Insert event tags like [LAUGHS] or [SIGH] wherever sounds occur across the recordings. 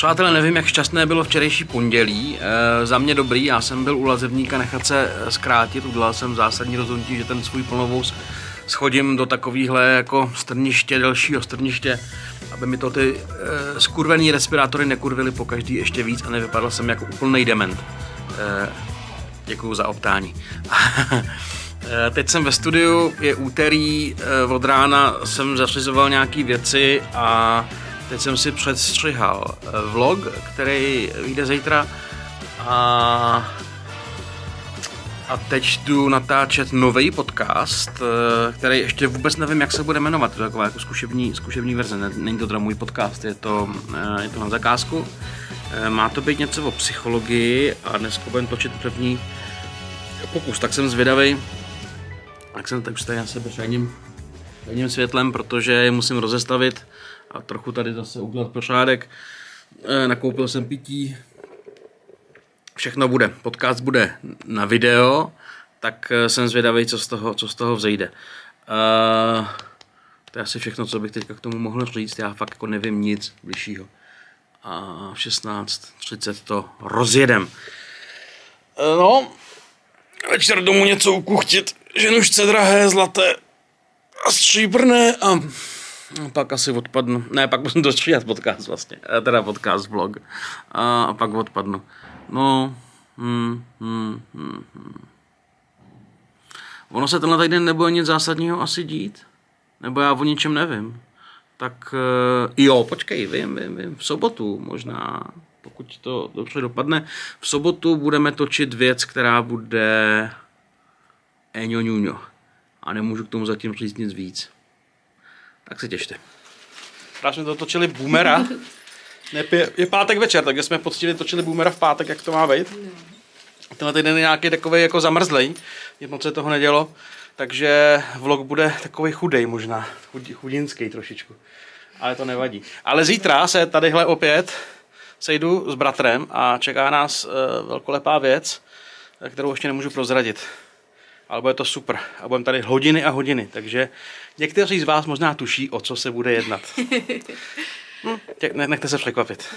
Přátelé, nevím, jak šťastné bylo včerejší pondělí. E, za mě dobrý, já jsem byl u lazebníka nechat se zkrátit, udělal jsem zásadní rozhodnutí, že ten svůj plnovous schodím do takovýhle jako strniště, delšího strniště, aby mi to ty e, skurvený respirátory nekurvily po každý ještě víc a nevypadal jsem jako úplný dement. E, děkuju za optání. [LAUGHS] Teď jsem ve studiu, je úterý, od rána jsem zařizoval nějaké věci a teď jsem si předstřihal e, vlog, který vyjde zítra a a teď jdu natáčet nový podcast, který ještě vůbec nevím, jak se bude jmenovat. To je taková jako zkušební, zkušební verze, není to teda můj podcast, je to, je to na zakázku. Má to být něco o psychologii a dneska budeme točit první pokus, tak jsem zvědavý, tak jsem tak už tady na sebe šajním světlem, protože je musím rozestavit a trochu tady zase udělat pořádek. E, nakoupil jsem pití, všechno bude. Podcast bude na video, tak e, jsem zvědavý, co z toho, co z toho vzejde. Uh, to je asi všechno, co bych teďka k tomu mohl říct. Já fakt jako nevím nic bližšího. A v 16.30 to rozjedem. No, večer domů něco ukuchtit, ženušce drahé, zlaté a stříbrné a pak asi odpadnu. Ne, pak musím dostříhat podcast vlastně, eh, teda podcast, vlog. A, a pak odpadnu. No, hmm, hmm, hmm, hmm. Ono se tenhle týden nebude nic zásadního asi dít? Nebo já o ničem nevím. Tak uh, jo, počkej, vím, vím, vím. V sobotu možná pokud to dobře dopadne. V sobotu budeme točit věc, která bude Eňo. A nemůžu k tomu zatím říct nic víc. Tak se těšte. Právě jsme to točili Boomera. [LAUGHS] Ne, je, je pátek večer, takže jsme poctivě točili Boomera v pátek, jak to má být. Tenhle týden je nějaký takový jako zamrzlej, moc se toho nedělo, takže vlog bude takový chudej možná, chudinský trošičku. Ale to nevadí. Ale zítra se tadyhle opět sejdu s bratrem a čeká nás uh, velkolepá věc, kterou ještě nemůžu prozradit. Ale bude to super. A budeme tady hodiny a hodiny, takže někteří z vás možná tuší, o co se bude jednat. [LAUGHS] Hm, tě, nechte se překvapit.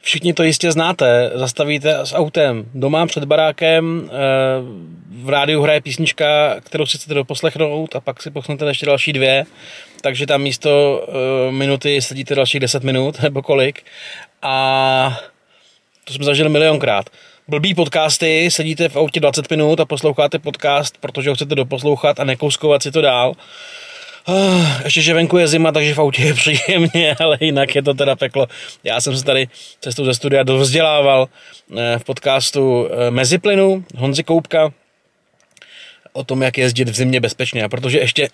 Všichni to jistě znáte. Zastavíte s autem doma před barákem, eh, v rádiu hraje písnička, kterou si chcete doposlechnout a pak si poslechnete ještě další dvě, takže tam místo eh, minuty sedíte dalších 10 minut [LAUGHS] nebo kolik. A to jsme zažili milionkrát. Blbý podcasty, sedíte v autě 20 minut a posloucháte podcast, protože ho chcete doposlouchat a nekouskovat si to dál. Ah, ještě, že venku je zima, takže v autě je [LAUGHS] příjemně, ale jinak je to teda peklo. Já jsem se tady cestou ze studia dovzdělával eh, v podcastu eh, Meziplynu Honzi Koupka, o tom, jak jezdit v zimě bezpečně. A protože ještě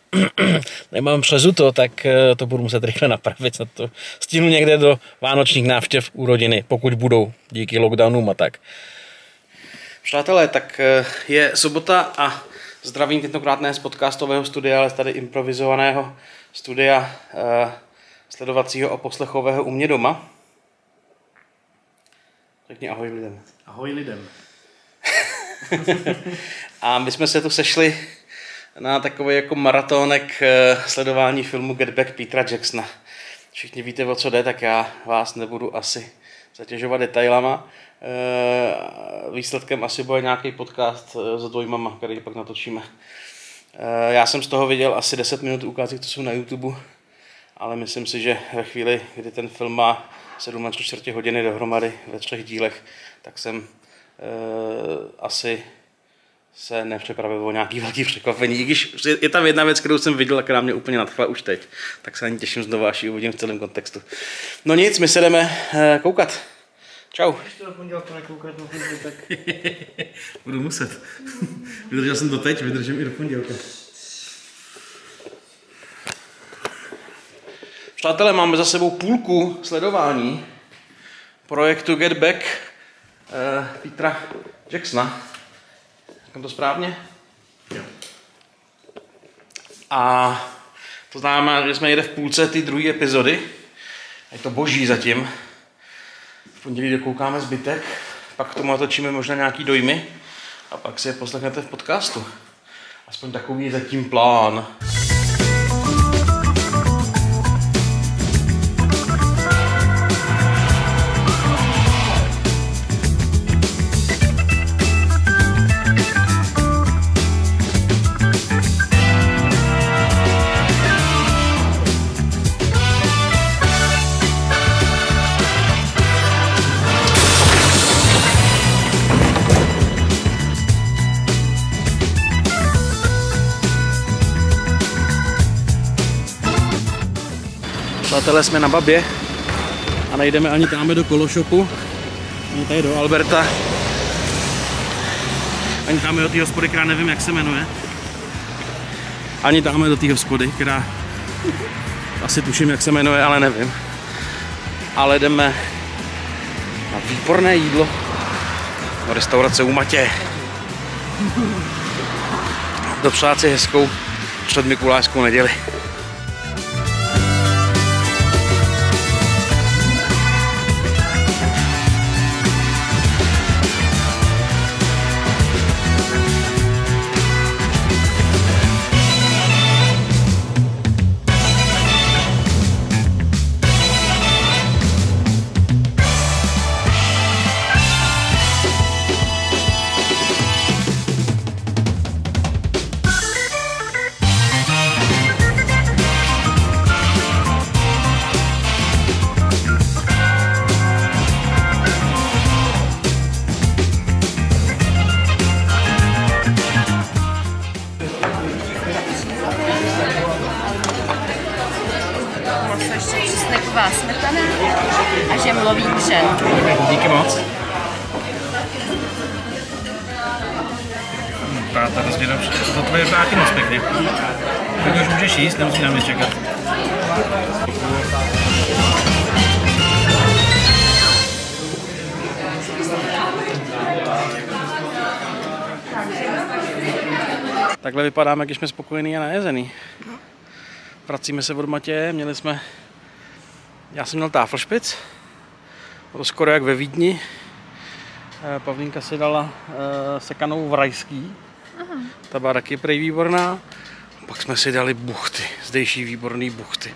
[CLEARS THROAT] nemám přezuto, tak eh, to budu muset rychle napravit. Na to stínu někde do vánočních návštěv u rodiny, pokud budou, díky lockdownům a tak. Přátelé, tak je sobota a Zdravím tentokrát ne z podcastového studia, ale z tady improvizovaného studia eh, sledovacího a poslechového u mě doma. Řekni ahoj lidem. Ahoj lidem. [LAUGHS] a my jsme se tu sešli na takový jako maratonek eh, sledování filmu Get Back Petra Jacksona. Všichni víte, o co jde, tak já vás nebudu asi zatěžovat detailama. Eh, výsledkem asi bude nějaký podcast eh, s dvojmama, který pak natočíme. Eh, já jsem z toho viděl asi 10 minut ukázek, co jsou na YouTube, ale myslím si, že ve chvíli, kdy ten film má 7 čtvrtě hodiny dohromady ve třech dílech, tak jsem asi se nepřepravil o nějaký velký překvapení. I když je tam jedna věc, kterou jsem viděl, která mě úplně nadchla už teď, tak se na ní těším znovu, až ji uvidím v celém kontextu. No nic, my se jdeme koukat. Čau. To nekoukat tak... [LAUGHS] Budu muset. Vydržel jsem to teď, vydržím i do pondělka. Přátelé, máme za sebou půlku sledování projektu Get Back uh, Petra Jacksona. Říkám to správně? Jo. A to znamená, že jsme jede v půlce ty druhé epizody. Je to boží zatím pondělí dokoukáme zbytek, pak k tomu natočíme možná nějaký dojmy a pak si je poslechnete v podcastu. Aspoň takový je zatím plán. Přátelé, jsme na Babě a nejdeme ani tam do Kološopu, ani tady do Alberta, ani tam do té hospody, která nevím, jak se jmenuje. Ani tam do té hospody, která asi tuším, jak se jmenuje, ale nevím. Ale jdeme na výborné jídlo do restaurace u Matě. Dopřát si hezkou předmikulářskou neděli. Smetana a žemlový křen. Díky moc. Vypadá to hrozně dobře. To tvoje taky moc pěkně. Tak už můžeš jíst, nemusí na mě čekat. Takhle vypadáme, když jsme spokojení a najezený. Vracíme se od Matě, měli jsme, já jsem měl táflšpic, to skoro jak ve Vídni. Eh, Pavlínka si dala eh, sekanou v rajský, ta byla taky prej výborná. Pak jsme si dali buchty, zdejší výborný buchty.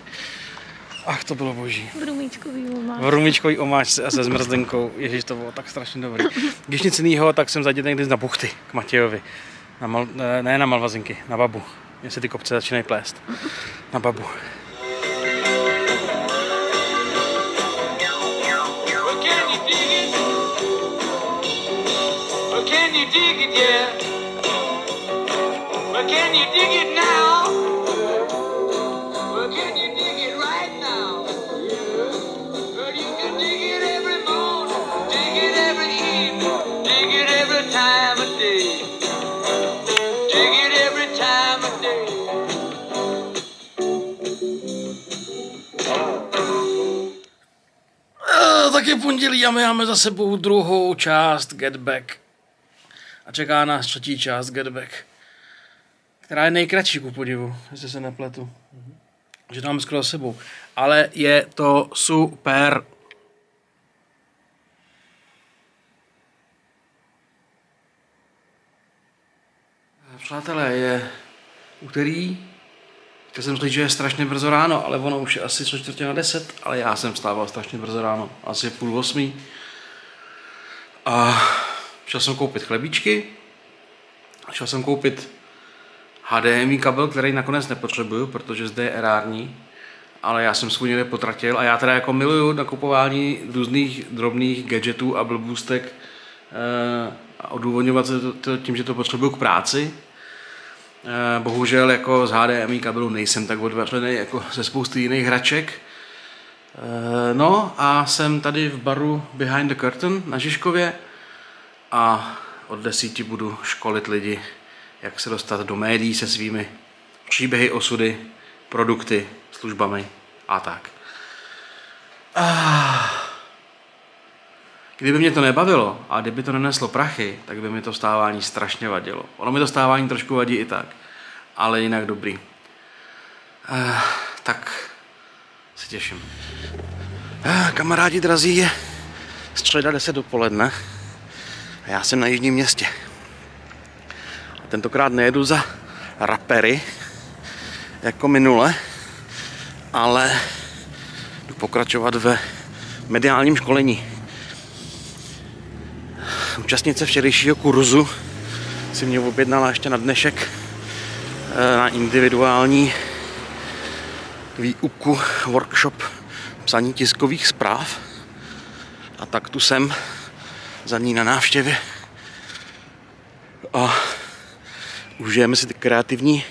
Ach, to bylo boží. Brumíčkový omáč. V rumičkový omáčce a se zmrzlenkou. Ježiš, to bylo tak strašně dobrý. Když nic jiného, tak jsem zaděl někdy na buchty k Matějovi. Na mal, ne, ne na malvazinky, na babu. Mně se ty kopce začínají plést. Na babu. Tak je pondělí a my máme za sebou druhou část Get Back. A čeká nás třetí část Get Back. Která je nejkratší ku podivu, jestli se nepletu. Že to máme skoro sebou. Ale je to super. Přátelé, je úterý. Chtěl jsem říct, že je strašně brzo ráno, ale ono už je asi tři čtvrtě na deset, ale já jsem vstával strašně brzo ráno, asi půl osmý. A šel jsem koupit chlebíčky, šel jsem koupit HDMI kabel, který nakonec nepotřebuju, protože zde je erární, ale já jsem svůj někde potratil a já teda jako miluju nakupování různých drobných gadgetů a blbůstek eh, a odůvodňovat se to, tím, že to potřebuju k práci. Eh, Bohužel jako z HDMI kabelu nejsem tak odvařený jako ze spousty jiných hraček. Eh, No a jsem tady v baru Behind the Curtain na Žižkově a od desíti budu školit lidi, jak se dostat do médií se svými příběhy, osudy, produkty, službami a tak. Ah. Kdyby mě to nebavilo a kdyby to neneslo prachy, tak by mi to vstávání strašně vadilo. Ono mi to vstávání trošku vadí i tak, ale jinak dobrý. Eh, tak se těším. Eh, kamarádi drazí, je středa 10 dopoledne a já jsem na Jižním městě. A tentokrát nejedu za rapery, jako minule, ale jdu pokračovat ve mediálním školení. Účastnice včerejšího kurzu si mě objednala ještě na dnešek eh, na individuální výuku, workshop psaní tiskových zpráv. A tak tu jsem za ní na návštěvě. A užijeme si kreativní,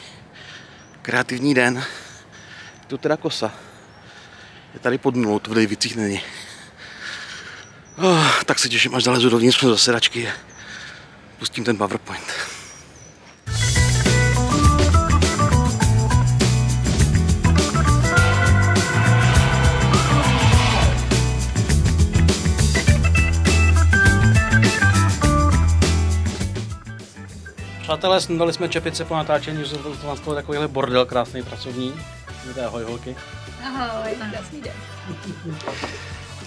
kreativní den. Je tu teda kosa. Je tady pod nulou, to v Dejvicích není. Oh, tak se těším, až zalezu dovnitř do sedačky a pustím ten PowerPoint. Přátelé, snídali jsme čepice po natáčení, že to nás takovýhle bordel krásný pracovní. Víte, ahoj holky. Ahoj, krásný den.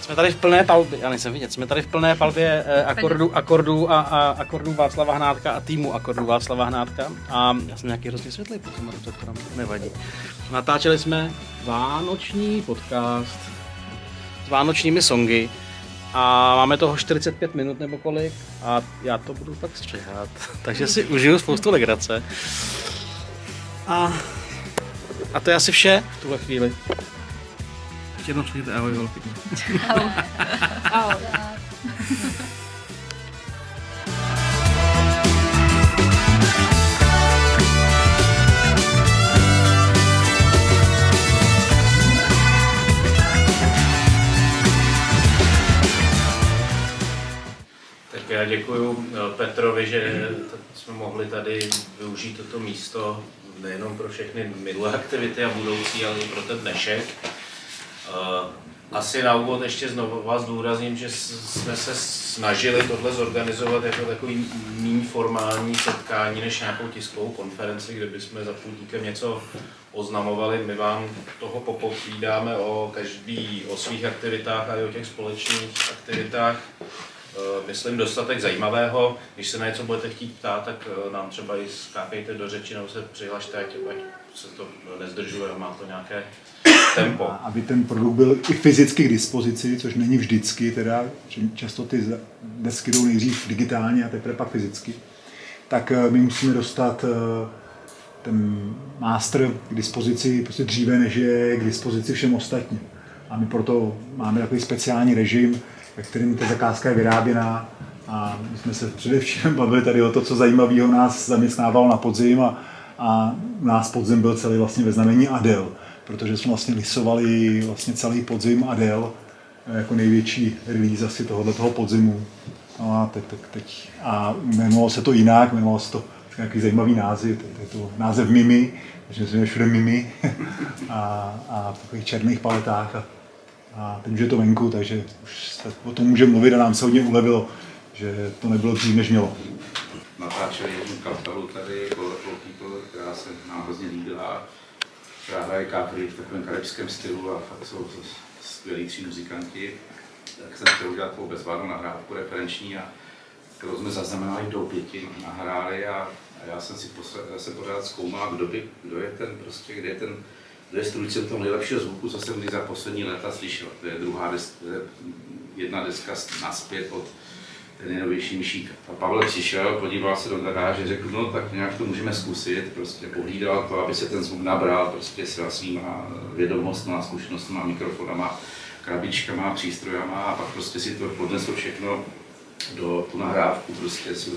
[LAUGHS] Jsme tady v plné palbě, já nejsem vidět, jsme tady v plné palbě eh, akordů, akordů a, a akordů Václava Hnátka a týmu akordů Václava Hnátka. A já jsem nějaký hrozně světlý pod těma receptorama, nevadí. Natáčeli jsme vánoční podcast s vánočními songy a máme toho 45 minut nebo kolik a já to budu tak střihat, [LAUGHS] takže si užiju spoustu legrace. A, a to je asi vše v tuhle chvíli. Ještě jednou řekněte ahoj holky. Ahoj. [LAUGHS] Tak já děkuji Petrovi, že jsme mohli tady využít toto místo nejenom pro všechny minulé aktivity a budoucí, ale i pro ten dnešek. Eh, Asi na úvod ještě znovu vás zdůrazním, že jsme se snažili tohle zorganizovat jako takový méně formální setkání než nějakou tiskovou konferenci, kde bychom za půlníkem něco oznamovali. My vám toho popovídáme o každý, o svých aktivitách a i o těch společných aktivitách. Eh, myslím, dostatek zajímavého. Když se na něco budete chtít ptát, tak eh, nám třeba i skákejte do řeči nebo se přihlašte, ať, se to nezdržuje, má to nějaké tempo. A aby ten produkt byl i fyzicky k dispozici, což není vždycky, teda, že často ty desky jdou nejdřív digitálně a teprve pak fyzicky, tak eh, my musíme dostat eh, ten master k dispozici prostě dříve, než je k dispozici všem ostatním. A my proto máme takový speciální režim, ve kterém ta zakázka je vyráběná a my jsme se především [LAUGHS] bavili tady o to, co zajímavého nás zaměstnávalo na podzim a, a nás podzim byl celý vlastně ve znamení Adel, protože jsme vlastně lisovali vlastně celý podzim Adel eh, jako největší release asi tohoto toho podzimu. No a teď, teď, teď. A jmenovalo se to jinak, jmenovalo se to nějaký zajímavý název, je to název Mimi, takže jsme všude Mimi [LAUGHS] a, a v takových černých paletách a, a teď už je to venku, takže už se o tom můžeme mluvit a nám se hodně ulevilo, že to nebylo dřív, než mělo. natáčeli jednu kapelu tady, Colorful People, která se nám hrozně líbila, hraje kápry v takovém karibském stylu a fakt jsou to skvělí tři muzikanti. Tak jsem chtěl udělat takovou bezvádnou nahrávku referenční a kterou jsme zaznamenali do pěti nahráli a, a já jsem si posle, jsem pořád zkoumal, kdo, by, kdo je ten prostě, kde je ten, strůjcem toho nejlepšího zvuku, co jsem kdy za poslední léta slyšel. To je druhá deska, jedna deska naspět od ten nejnovější myšík. A Pavel přišel, podíval se do garáže, řekl, no tak nějak to můžeme zkusit, prostě pohlídal to, aby se ten zvuk nabral prostě s svýma vědomostma, zkušenostma, mikrofonama, krabičkama, přístrojama a pak prostě si to podnesl všechno do tu nahrávku, prostě si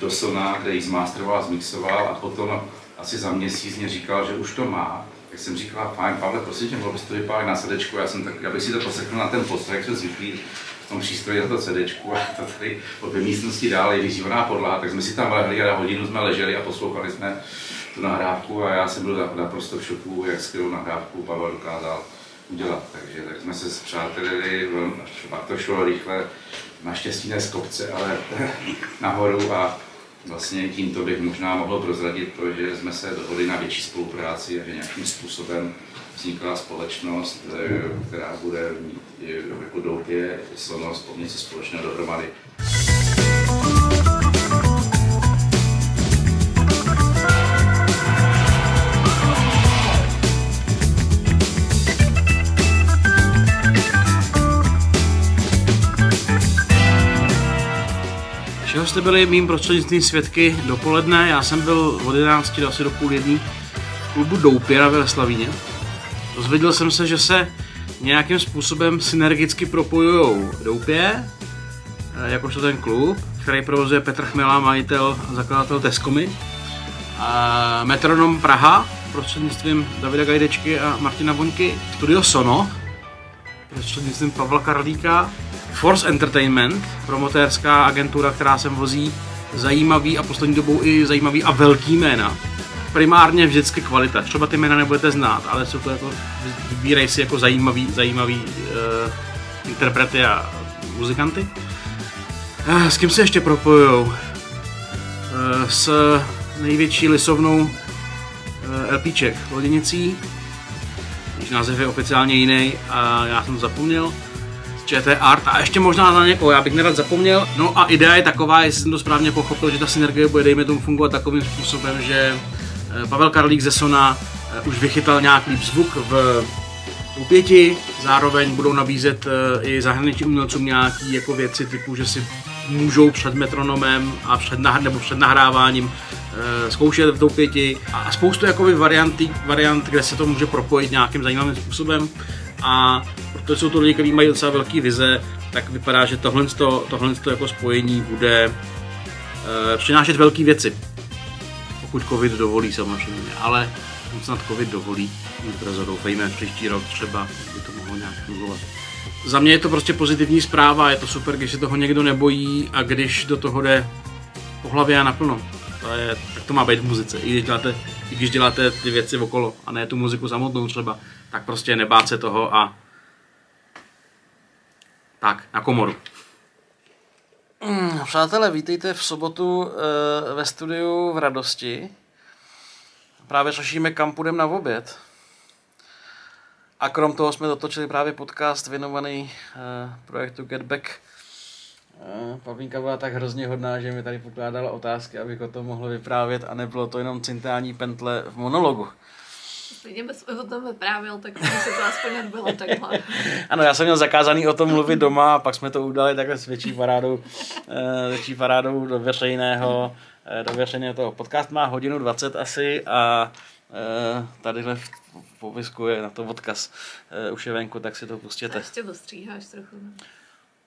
do Sona, kde ji zmasteroval, zmixoval a potom asi za měsíc mě říkal, že už to má. Tak jsem říkal, fajn, Pavle, prosím tě, mohl bys to vypálit na sedečku, já jsem tak, já si to posekl na ten postroj, jak jsem zvyklý v tom přístroji na to CDčku a to tady té místnosti dál je vyřívaná podlaha, tak jsme si tam lehli a hodinu jsme leželi a poslouchali jsme tu nahrávku a já jsem byl naprosto v šoku, jak skvělou nahrávku Pavel dokázal udělat. Takže tak jsme se zpřátelili, pak to šlo rychle, naštěstí ne z kopce, ale [LAUGHS] nahoru a vlastně tímto bych možná mohl prozradit to, že jsme se dohodli na větší spolupráci a že nějakým způsobem vznikla společnost, eh, která bude mít eh, jako doupě Sonos něco společného dohromady. Jste byli mým prostřednictvím svědky dopoledne? Já jsem byl od 11 do asi do půl jedný v klubu Doupěra ve Slavíně. Dozvěděl jsem se, že se nějakým způsobem synergicky propojují Doupě, eh, jakožto ten klub, který provozuje Petr Chmela, majitel a zakladatel Teskomy, a Metronom Praha prostřednictvím Davida Gajdečky a Martina Voňky, Studio Sono, prostřednictvím Pavla Karlíka. Force Entertainment, promotérská agentura, která sem vozí zajímavý a poslední dobou i zajímavý a velký jména. Primárně vždycky kvalita. Třeba ty jména nebudete znát, ale jsou to jako, vybírej si jako zajímavý, zajímavý uh, interprety a muzikanty. Uh, s kým se ještě propojujou? Uh, s největší lisovnou uh, LPček Loděnicí, když název je oficiálně jiný a já jsem zapomněl. ČT Art. A ještě možná na někoho, já bych nerad zapomněl. No a idea je taková, jestli jsem to správně pochopil, že ta synergie bude, dejme tomu, fungovat takovým způsobem, že eh, Pavel Karlík ze Sona eh, už vychytal nějaký zvuk v upěti, zároveň budou nabízet eh, i zahraničním umělcům nějaké jako věci typu, že si můžou před metronomem a před, nah- nebo před nahráváním e, zkoušet v doupěti a spoustu jakoby varianty, variant, kde se to může propojit nějakým zajímavým způsobem a protože jsou to lidi, kteří mají docela velký vize, tak vypadá, že tohle, tohle jako spojení bude e, přinášet velké věci. Pokud covid dovolí samozřejmě, ale snad covid dovolí, brzo doufejme, příští rok třeba by to mohlo nějak fungovat. Za mě je to prostě pozitivní zpráva, je to super, když se toho někdo nebojí a když do toho jde po hlavě a naplno. To je, tak to má být v muzice. I když děláte, i když děláte ty věci okolo a ne tu muziku samotnou třeba, tak prostě nebát se toho a tak, na komoru. Mm, přátelé, vítejte v sobotu uh, ve studiu v Radosti. Právě řešíme, kam půjdeme na oběd. A krom toho jsme dotočili právě podcast věnovaný uh, projektu Get Back. Uh, Pavlínka byla tak hrozně hodná, že mi tady pokládala otázky, abych o tom mohl vyprávět a nebylo to jenom cintání pentle v monologu. Stejně bys o tom vyprávěl, tak by se to aspoň nebylo takhle. [LAUGHS] Ano, já jsem měl zakázaný o tom mluvit doma a pak jsme to udali takhle s větší parádou, uh, větší parádou do veřejného, uh, do veřejného toho. Podcast má hodinu 20 asi a uh, tadyhle v popisku je na to odkaz. Už je venku, tak si to A pustěte. ještě ostříháš trochu.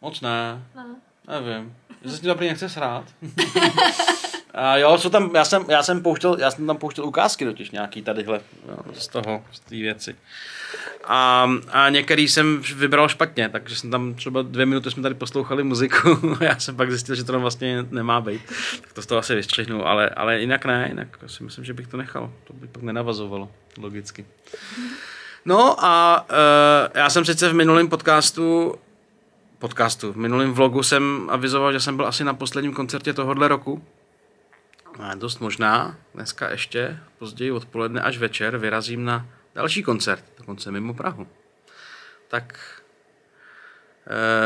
Moc ne, No. nevím. Že se tím dobrý nechce srát. [LAUGHS] A jo, co tam, já jsem, já jsem pouštěl, já jsem tam pouštěl ukázky totiž nějaký tadyhle, jo, z toho, z té věci. A, a některý jsem vybral špatně, takže jsem tam třeba dvě minuty jsme tady poslouchali muziku a [LAUGHS] já jsem pak zjistil, že to tam vlastně nemá být. Tak to z toho asi vystřihnu, ale, ale jinak ne, jinak si myslím, že bych to nechal. To by pak nenavazovalo, logicky. No a uh, já jsem sice v minulém podcastu podcastu. V minulém vlogu jsem avizoval, že jsem byl asi na posledním koncertě tohohle roku. Dost možná, dneska ještě, později odpoledne až večer, vyrazím na další koncert, dokonce mimo Prahu. Tak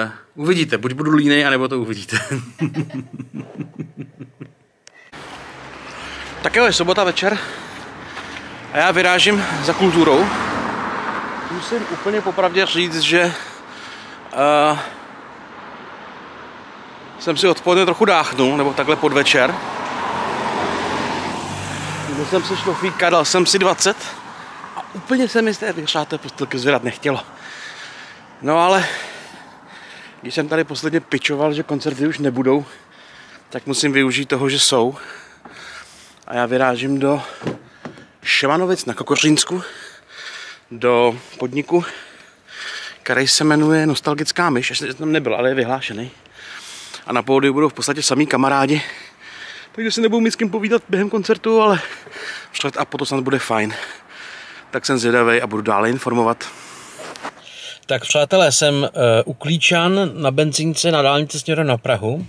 uh, uvidíte, buď budu línej, anebo to uvidíte. [LAUGHS] tak jo, je sobota večer a já vyrážím za kulturou. Musím úplně popravdě říct, že uh, jsem si odpoledne trochu dáchnul, nebo takhle podvečer. Když jsem si šlofíka, dal jsem si 20 a úplně se mi z té vyhřáté postelky zvedat nechtělo. No ale když jsem tady posledně pičoval, že koncerty už nebudou, tak musím využít toho, že jsou. A já vyrážím do Šemanovic na Kokořínsku, do podniku, který se jmenuje Nostalgická myš, ještě jsem tam nebyl, ale je vyhlášený. A na pódiu budou v podstatě samý kamarádi, takže si nebudu mít s kým povídat během koncertu, ale všlet a potom snad bude fajn. Tak jsem zvědavý a budu dále informovat. Tak přátelé, jsem uh, u Klíčan na benzínce na dálnici směrem na Prahu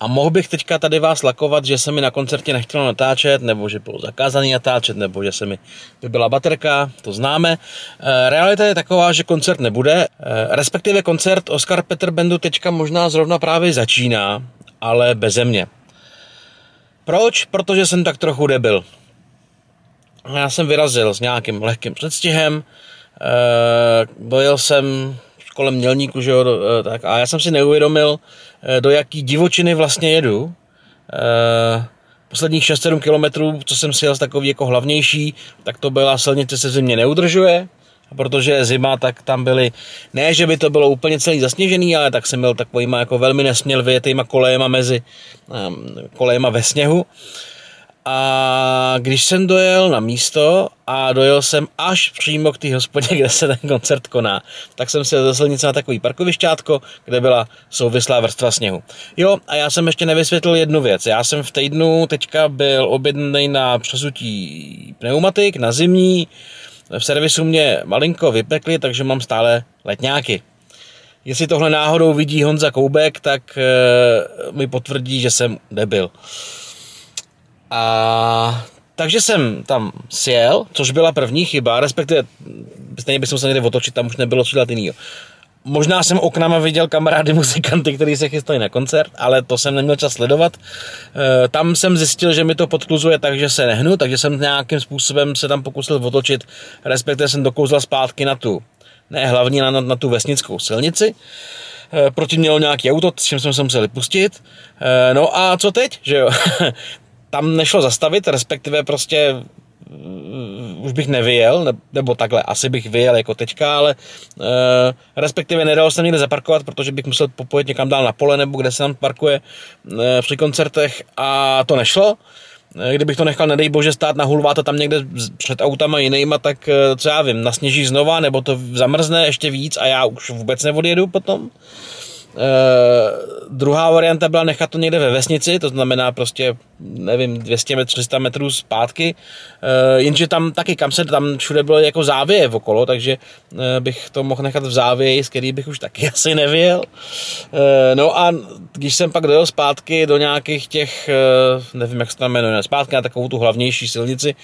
a mohl bych teďka tady vás lakovat, že se mi na koncertě nechtělo natáčet, nebo že bylo zakázaný natáčet, nebo že se mi vybila baterka, to známe. E, realita je taková, že koncert nebude, e, respektive koncert Oscar Petr Bendu teďka možná zrovna právě začíná, ale beze mě. Proč? Protože jsem tak trochu debil. Já jsem vyrazil s nějakým lehkým předstihem, e, dojel jsem kolem Mělníku, že jo, do- e, tak, a já jsem si neuvědomil, e, do jaký divočiny vlastně jedu. Posledních 6-7 kilometrů, co jsem si jel takový jako hlavnější, tak to byla silnice se zimě neudržuje, protože je zima, tak tam byly, ne, že by to bylo úplně celý zasněžený, ale tak jsem byl takovýma jako velmi nesměl vyjetýma kolejema mezi um, kolejema ve sněhu. A když jsem dojel na místo a dojel jsem až přímo k té hospodě, kde se ten koncert koná, tak jsem si ze na takový parkovišťátko, kde byla souvislá vrstva sněhu. Jo, a já jsem ještě nevysvětlil jednu věc. Já jsem v týdnu teďka byl objednaný na přesutí pneumatik, na zimní. V servisu mě malinko vypekli, takže mám stále letňáky. Jestli tohle náhodou vidí Honza Koubek, tak e, mi potvrdí, že jsem debil. A takže jsem tam sjel, což byla první chyba, respektive stejně bych se musel někde otočit, tam už nebylo co dělat jinýho. Možná jsem oknama viděl kamarády muzikanty, kteří se chystali na koncert, ale to jsem neměl čas sledovat. E, Tam jsem zjistil, že mi to podkluzuje tak, že se nehnu, takže jsem nějakým způsobem se tam pokusil otočit, respektive jsem dokouzla zpátky na tu, ne hlavní, na, na tu vesnickou silnici. E, Proti mělo nějaký auto, s čím jsme se museli pustit. E, No a co teď, že jo? [LAUGHS] Tam nešlo zastavit, respektive prostě už bych nevyjel, ne- nebo takhle, asi bych vyjel jako teďka, ale e, respektive nedalo se někde zaparkovat, protože bych musel popojet někam dál na pole, nebo kde se tam parkuje e, při koncertech a to nešlo. E, Kdybych to nechal, nedej bože, stát na hulváta tam někde před autama jinýma, tak e, co já vím, nasněží znova, nebo to zamrzne ještě víc a já už vůbec neodjedu potom. Uh, druhá varianta byla nechat to někde ve vesnici, to znamená prostě, nevím, 200 metrů, 300 metrů zpátky, uh, jenže tam taky, kam se, tam všude bylo jako závěje okolo, takže uh, bych to mohl nechat v závěji, z který bych už taky [LAUGHS] asi nevěl. Uh, no a když jsem pak dojel zpátky do nějakých těch, nevím, jak se tam jmenuje, zpátky na takovou tu hlavnější silnici,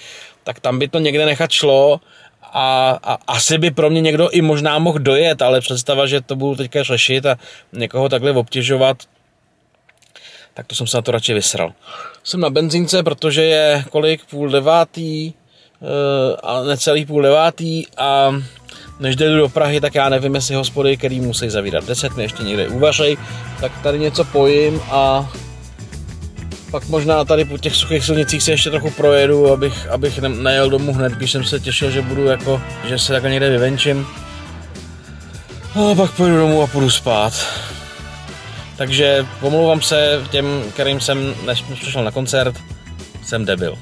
tak tam by to někde nechat šlo, a, a asi by pro mě někdo i možná mohl dojet, ale představa, že to budu teďka řešit a někoho takhle obtěžovat, tak to jsem se na to radši vysral. Jsem na benzínce, protože je kolik, půl devátý, eh, a necelý půl devátý a než jdu do Prahy, tak já nevím, jestli hospody, který musí zavírat 10, mi ještě někde uvařej, tak tady něco pojím a pak možná tady po těch suchých silnicích se ještě trochu projedu, abych, abych ne- nejel domů hned, když jsem se těšil, že budu jako, že se takhle někde vyvenčím. A pak pojedu domů a půjdu spát. Takže omlouvám se těm, kterým jsem, než přišel na koncert, jsem debil.